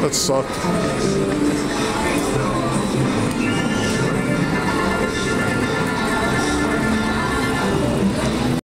That sucked.